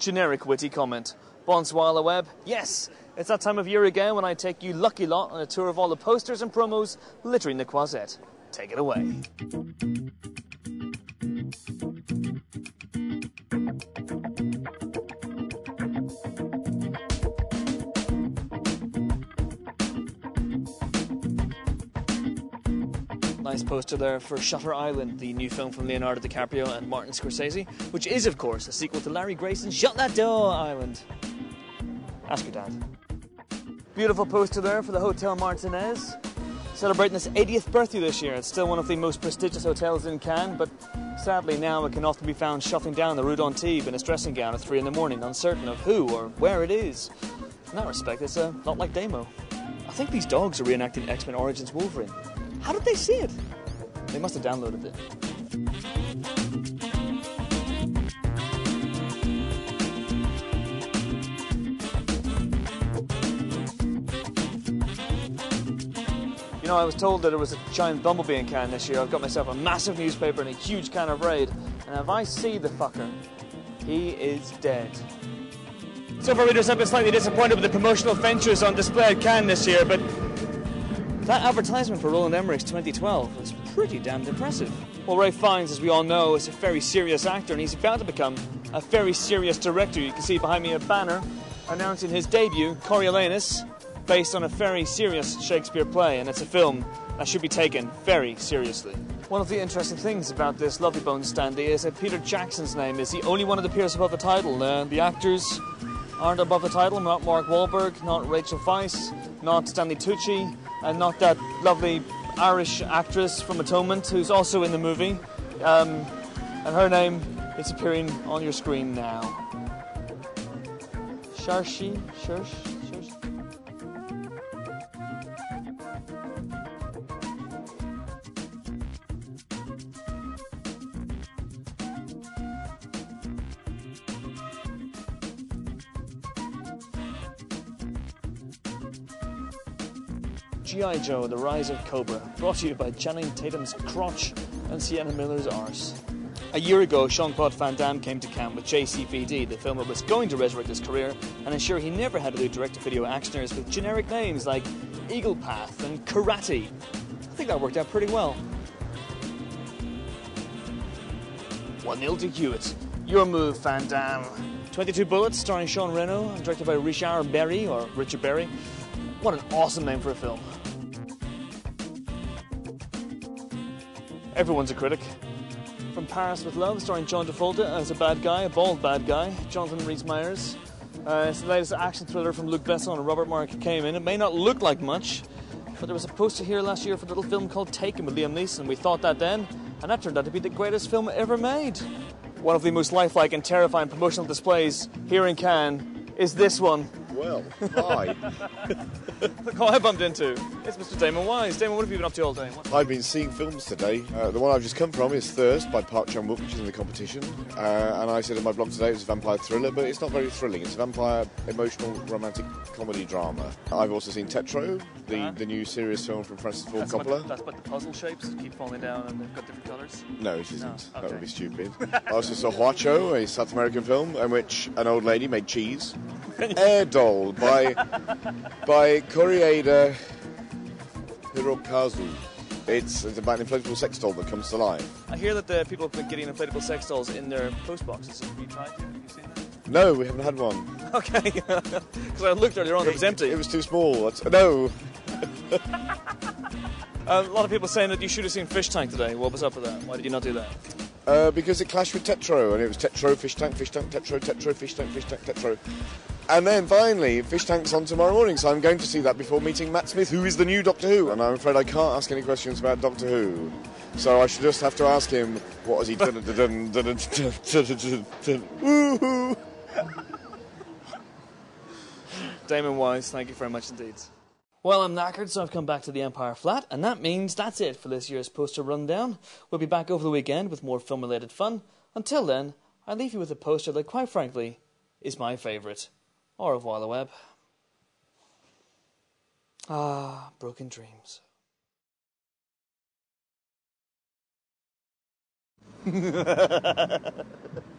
generic witty comment. Bonsoir le web. Yes, it's that time of year again when I take you lucky lot on a tour of all the posters and promos littering the Croisette. Take it away. Nice poster there for Shutter Island, the new film from Leonardo DiCaprio and Martin Scorsese, which is, of course, a sequel to Larry Grayson's Shut That Door Island. Ask your dad. Beautiful poster there for the Hotel Martinez. Celebrating its 80th birthday this year. It's still one of the most prestigious hotels in Cannes, but sadly now it can often be found shuffling down the Rue d'Antibes in a dressing gown at 3 in the morning, uncertain of who or where it is. In that respect, it's uh, a lot like Demo. I think these dogs are reenacting X Men Origins Wolverine. How did they see it? They must have downloaded it. You know, I was told that there was a giant bumblebee in Cannes this year. I've got myself a massive newspaper and a huge can of Raid. And if I see the fucker, he is dead. So far, readers have been slightly disappointed with the promotional ventures on display at Cannes this year, but that advertisement for Roland Emmerich's 2012 was pretty damned impressive. Well, Ralph Fiennes, as we all know, is a very serious actor, and he's about to become a very serious director. You can see behind me a banner announcing his debut, Coriolanus, based on a very serious Shakespeare play, and it's a film that should be taken very seriously. One of the interesting things about this Lovely Bones standee is that Peter Jackson's name is the only one that appears above the title. Uh, the actors aren't above the title, not Mark Wahlberg, not Rachel Weisz, not Stanley Tucci, and not that lovely Irish actress from Atonement who's also in the movie. Um, and her name is appearing on your screen now. Sharshi? Sharsh? G.I. Joe, The Rise of Cobra, brought to you by Channing Tatum's crotch and Sienna Miller's arse. A year ago, Jean-Claude Van Damme came to Cannes with JCVD, the film that was going to resurrect his career and ensure he never had to do direct to video actioners with generic names like Eagle Path and Karate. I think that worked out pretty well. 1 0 to Hewitt. Your move, Van Damme. 22 Bullets, starring Jean Reno, directed by Richard Berry, or Richard Berry. What an awesome name for a film. Everyone's a critic. From Paris with Love, starring John Travolta as a bad guy, a bald bad guy, Jonathan Rhys Meyers. Uh, it's the latest action thriller from Luc Besson and Robert Mark came in. It may not look like much, but there was a poster here last year for a little film called Taken with Liam Neeson. We thought that then, and that turned out to be the greatest film ever made. One of the most lifelike and terrifying promotional displays here in Cannes is this one. Well, hi. Look who I bumped into. It's Mr. Damon Wise. Damon, what have you been up to all day? What- I've been seeing films today. Uh, the one I've just come from is Thirst by Park Chan Wook, which is in the competition. Uh, and I said in my blog today it was a vampire thriller, but it's not very thrilling. It's a vampire emotional romantic comedy drama. I've also seen Tetro, the, the new serious film from Francis Ford That's Coppola. the, that's about the puzzle shapes that keep falling down and they've got different colours. No, it isn't. No, That would be stupid. I also saw Huacho, a South American film in which an old lady made cheese. Air Doll by by Koreeda Hirokazu. It's, it's about an inflatable sex doll that comes to life. I hear that the people have been getting inflatable sex dolls in their post boxes. Have you tried to? Have you seen that? No, we haven't had one. Okay, because I looked earlier on, it was empty. It was too small. That's, no, Uh, a lot of people saying that you should have seen Fish Tank today. What was up with that? Why did you not do that? uh, because it clashed with Tetro, and it was Tetro, fish tank, fish tank, Tetro, Tetro, fish tank, fish tank, Tetro. And then finally, Fish Tank's on tomorrow morning, so I'm going to see that before meeting Matt Smith, who is the new Doctor Who. And I'm afraid I can't ask any questions about Doctor Who. So I should just have to ask him, what has he done? Woohoo! Damon Wise, thank you very much indeed. Well, I'm knackered, so I've come back to the Empire Flat, and that means that's it for this year's poster rundown. We'll be back over the weekend with more film related fun. Until then, I leave you with a poster that, quite frankly, is my favourite. Au revoir, the web. Ah, broken dreams.